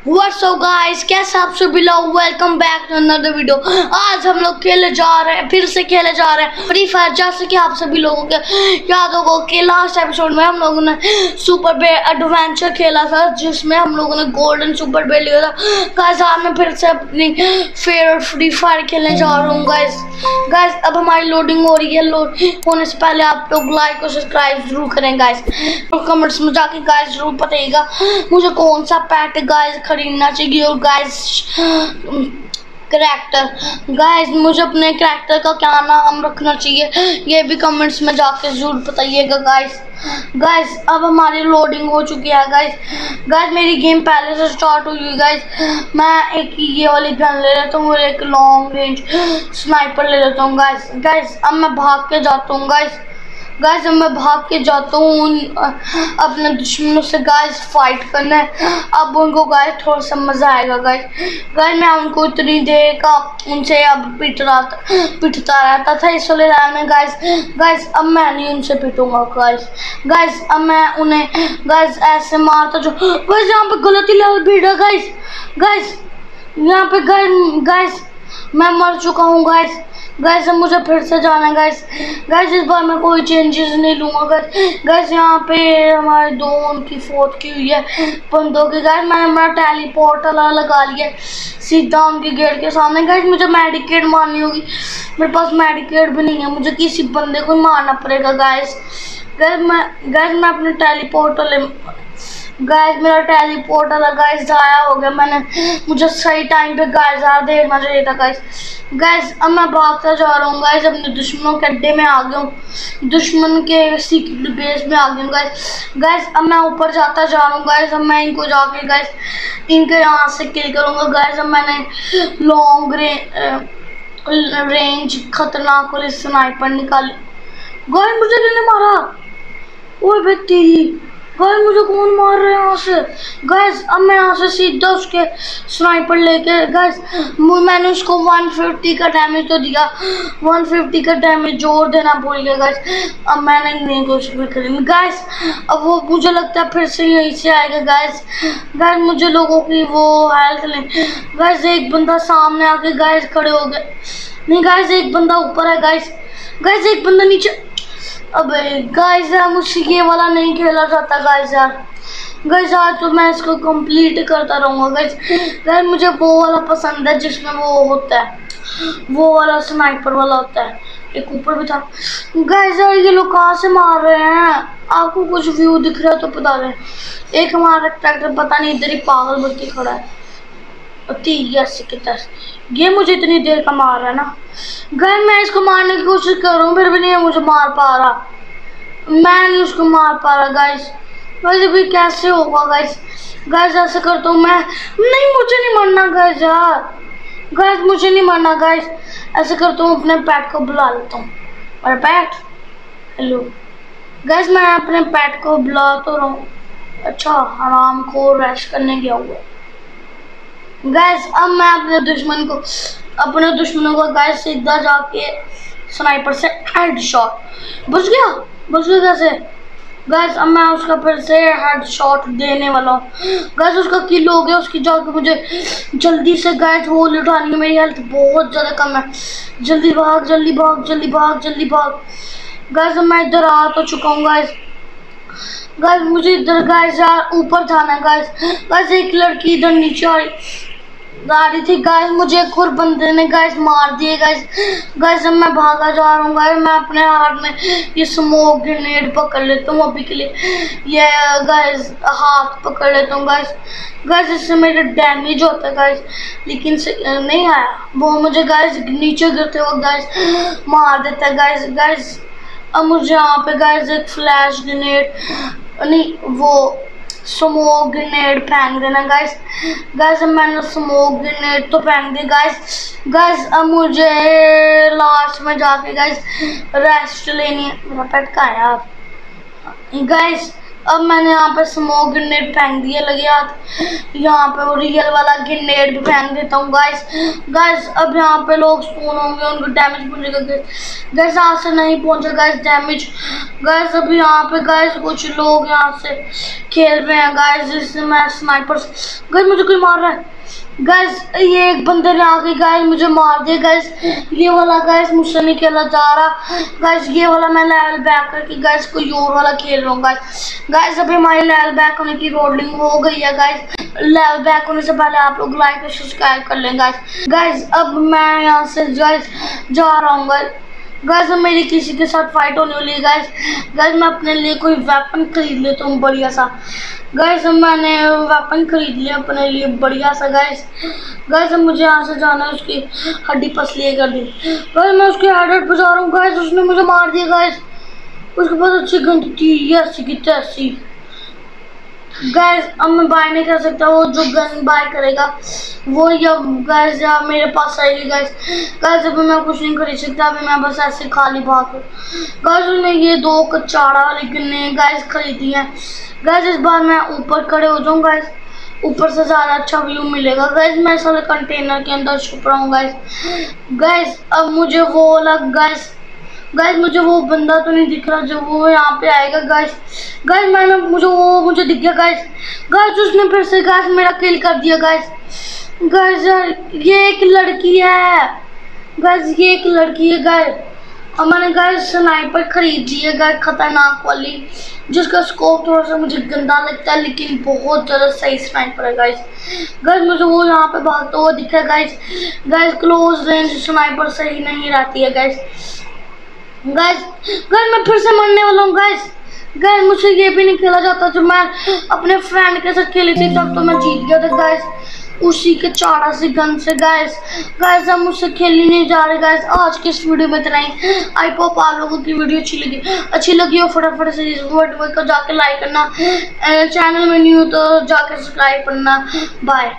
Up, guys? कैसे आप सभी लोग? Welcome back to another video आज हम लोग खेले जा रहे हैं, फिर से खेले जा रहे हैं. फ्री फायर जैसे कि आप सभी लोगों के याद होगा कि लास्ट एपिसोड में हम लोगों ने सुपर बे एडवेंचर खेला था, जिसमें हम लोगों ने गोल्डन सुपर बे लिया था. गाइस आज मैं फिर से अपनी फेवरेट फ्री फायर खेलने जा रहा हूँ गाइस गाइस अब हमारी लोडिंग हो रही है. लोड होने से पहले आप लोग लाइक और सब्सक्राइब ज़रूर करें गाइस और कमेंट्स में जाके गाइस ज़रूर बताइएगा मुझे कौन सा पैट गाइस खरीदना चाहिए और गाइस करैक्टर गाइस मुझे अपने करैक्टर का क्या नाम रखना चाहिए, ये भी कमेंट्स में जाके ज़रूर बताइएगा गाइस गाइस अब हमारी लोडिंग हो चुकी है गाइस गाइस मेरी गेम पहले से स्टार्ट हुई गाइस मैं एक ये वाली गन ले लेता हूँ और एक लॉन्ग रेंज स्नाइपर ले लेता हूँ गाइस गाइस अब मैं भाग के जाता हूँ गाइस गाइस अब मैं भाग के जाता हूँ उन अपने दुश्मनों से गाइस फाइट करने अब उनको गाइस थोड़ा सा मज़ा आएगा गाइस गाइस मैं उनको इतनी देर का उनसे अब पिट रहा था पिटता रहता था, इस वाले राय में गाइस गाइस अब मैं नहीं उनसे पिटूँगा गाइस गाइस अब मैं उन्हें गाइस ऐसे मारता जो गाइस यहाँ पे गलती लेवल भीड़ है गाइस गाइस यहाँ पे गाइस मैं मर चुका हूँ गाइस गैस अब मुझे फिर से जाना है गैस गैस इस बार मैं कोई चेंजेस नहीं लूँगा गैस गैस यहाँ पे हमारे दो, उनकी फोर्थ की हुई है बंदों की. गैस मैंने अपना टेलीपोर्ट लगा लिया सीधा उनके गेट के सामने. गैस मुझे मेडिकेट मारनी होगी. मेरे पास मेडिकेट भी नहीं है. मुझे किसी बंदे को मारना पड़ेगा गैस गैस मैं गैस मैं अपने टेलीपोर्ट ले गैस मेरा टेलीपोर्ट वाला गैस जाया हो गया। मैंने मुझे सही टाइम पे गैस ज़्यादा देखना चाहिए था गैस गैस अब मैं भागता जा रहा हूँ गैस अपने दुश्मनों के अड्डे में आ गया हूँ। दुश्मन के सीक्रेट बेस में आ गया हूँ गैस गैस अब मैं ऊपर जाता जा रहा हूँ गैस अब मैं इनको जाके गैस इनके यहाँ से किल करूँगा। गैस अब मैंने लॉन्ग रे, रेंज खतरनाक वाली स्नाइपर निकाली। गैस मुझे किसने मारा? वो व्यक्ति गैस मुझे कौन मार रहे हैं यहाँ से। गैस अब मैं यहाँ से सीधा उसके स्नाइपर लेके गैस मैंने उसको 150 का डैमेज तो दिया। 150 का डैमेज ज़ोर देना भूल गया गैस अब मैंने नहीं कोशिश भी करी गैस अब वो, मुझे लगता है फिर से यहीं से आएगा गैस गैस मुझे लोगों की वो हेल्थ ले गैस एक बंदा सामने आके गैस खड़े हो गए। नहीं गैस एक बंदा ऊपर है गैस गैस एक बंदा नीचे अबे गाइस यार, मुझसे ये वाला नहीं खेला जाता गाइस यार। गाइस आज तो मैं इसको कंप्लीट करता रहूँगा गाइस गाइस मुझे वो वाला पसंद है जिसमें वो होता है। वो वाला स्नाइपर वाला होता है। एक ऊपर भी था। गाइस यार, ये लोग कहाँ से मार रहे हैं? आपको कुछ व्यू दिख रहा है तो बता दें। एक हमारा ट्रैक्टर पता नहीं इधर ही पागल बत्ती खड़ा है। तीस के दस ये मुझे इतनी देर का मार रहा है ना। गए मैं इसको मारने की कोशिश कर रहा हूँ, फिर भी नहीं मुझे मार पा रहा। मैं नहीं उसको मार पा रहा गाइस वैसे भी कैसे होगा गाइस गाइस ऐसे करता हूँ मैं। नहीं, मुझे नहीं मरना गाइस यार। गाइस मुझे नहीं मरना गाइस ऐसे करता हूँ, अपने पैट को बुला लेता हूँ। और पैट हेलो गैस मैं अपने पैट को बुला तो रहा हूँ। अच्छा आराम को रेस्ट करने गया हुआ गैस अब मैं अपने दुश्मन को अपने दुश्मनों को गैस सीधा जाके स्नाइपर से हेड शॉट बच गया? बच गया कैसे? गैस अब मैं उसका फिर से हेड शॉट देने वाला हूँ। गैस उसका किल हो गया, उसकी जाके मुझे जल्दी से गैस वो उठानी है मेरी हेल्थ बहुत ज़्यादा कम है। जल्दी भाग जल्दी भाग जल्दी भाग जल्दी भाग। गैस अब मैं इधर आ तो चुका हूँ गैस गैस मुझे इधर गैस यार, ऊपर जाना है गैस गैस एक लड़की इधर नीचे आ रही। गाड़ी थी। गैस मुझे एक और बंदे ने गैस मार दिए। गैस गैस अब मैं भागा जा रहा हूँ। गैस मैं अपने हाथ में ये स्मोक ग्रेनेड पकड़ लेता हूँ अभी के लिए। ये गैस हाथ पकड़ लेता हूँ। गैस गैस इससे मेरा डैमेज होता है गैस लेकिन नहीं आया। वो मुझे गैस नीचे गिरते वक्त गैस मार देता है। गैस गैस अब मुझे यहाँ पे गैस एक फ्लैश ग्रेनेड नहीं, वो स्मोक ग्रेनेड फेंक देना गाइस गाइस मैंने स्मोक ग्रेनेड तो फेंक दी गाइस गाइस अब मुझे लास्ट में जाके गाइस रेस्ट लेनी है। मेरा पेट का है आप गाइस अब मैंने यहाँ पे स्मोक ग्रेनेड फेंक दिया लगे हाथ यहाँ पे वो रियल वाला ग्रेनेड भी फेंक देता हूँ गाइस गाइस अब यहाँ पे लोग स्पून होंगे, उनको डैमेज पहुंचेगा। गैस यहाँ से नहीं पहुँचा गैस डैमेज गैस अब यहाँ पे गैस कुछ लोग यहाँ से खेल रहे हैं गैस जिससे मैं स्नाइपर गाइस मुझे कोई मार रहा है। गैस ये एक बंदे ने आके गैस मुझे मार दिया। गैस ये वाला गैस मुझसे नहीं खेला जा रहा। गैस ये वाला मैं लेवल बैक करके गैस कोई और वाला खेल रहा हूँ। गैस गैस अभी हमारी लेवल बैक होने की रोडिंग हो गई है गैस लेवल बैक होने से पहले आप लोग लाइक और सब्सक्राइब कर लें गैस गैस अब मैं यहाँ से गैस जा रहा हूँ गैस गैस मेरी किसी के साथ फाइट होने वाली है गैस गैस मैं अपने लिए कोई वेपन खरीद लेता हूँ, बढ़िया सा. गैस मैंने वेपन खरीद लिया अपने लिए, बढ़िया सा गैस गैस मुझे यहाँ से जाना है, उसकी हड्डी पसली कर दी. गैस मैं उसके हेड पर जा रहा हूँ गैस उसने मुझे मार दिया गैस उसके पास अच्छी घंटी थी अस्सी की तैसी गैस अब मैं बाय नहीं कर सकता, वो जो गन बाय करेगा, वो या गैस या मेरे पास आएगी गैस गैस अभी मैं कुछ नहीं खरीद सकता, अभी मैं बस ऐसे खाली भाग गैस उसने ये दो कचाड़ा वाली गन्ने गैस खरीदी हैं। गैस इस बार मैं ऊपर खड़े हो जाऊँ गैस ऊपर से ज़्यादा अच्छा व्यू मिलेगा। गैस मैं सारे कंटेनर के अंदर छुप रहा हूँ गैस गैस अब मुझे वो अलग गैस गाइस मुझे वो बंदा तो नहीं दिख रहा जो वो यहाँ पे आएगा गाइस गाइस मैंने मुझे वो, मुझे दिख गया गाइस गाइस उसने फिर से गाइस मेरा किल कर दिया गाइस गाइस ये एक लड़की है. गाइस ये एक लड़की है गाइस और मैंने गाइस स्नाइपर खरीद है गाइस खतरनाक वाली, जिसका स्कोप थोड़ा सा मुझे गंदा लगता है, लेकिन बहुत ज़्यादा सही स्नाइपर है गाइस गाइस मुझे वो यहाँ पे भागता हुआ दिखा guys guys close range sniper सही नहीं रहती है गाइस गैस गैस मैं फिर से मरने वाला हूँ गैस गैस मुझसे ये भी नहीं खेला जाता जब मैं अपने फ्रेंड के साथ खेली थी, तब तो मैं जीत गया था गैस उसी के चारा से, गन से गैस गैस अब मुझसे खेलनी नहीं जा रहे गैस आज के इस वीडियो में इतना ही. आई पोप आप लोगों की वीडियो अच्छी लगी. अच्छी लगी हो, फटाफट से इस वीडियो को जाके लाइक करना. चैनल में न्यू तो जाके सब्सक्राइब करना. बाय